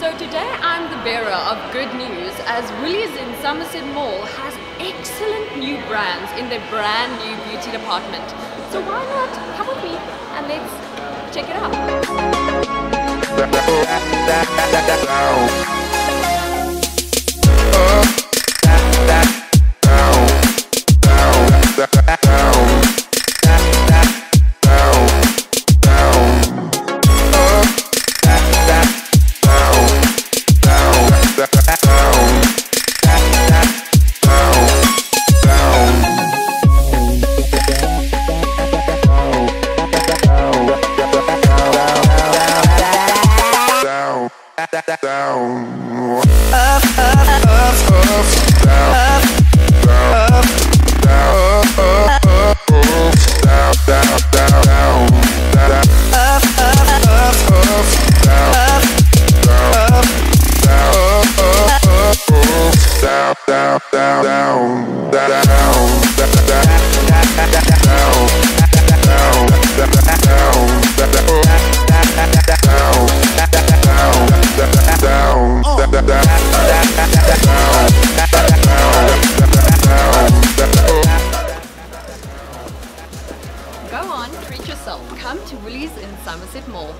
So today I'm the bearer of good news as Woolies in Somerset Mall has excellent new brands in their brand new beauty department. So why not come with me and let's check it out. down. Up, up, up, up, down. Up, down, up, down, up, up, up, down, down, down, down, down. Up, up, up, up, down. Up, down, up, down, up, up, down, down, down, down. Go on, treat yourself. Come to Woolies in Somerset Mall.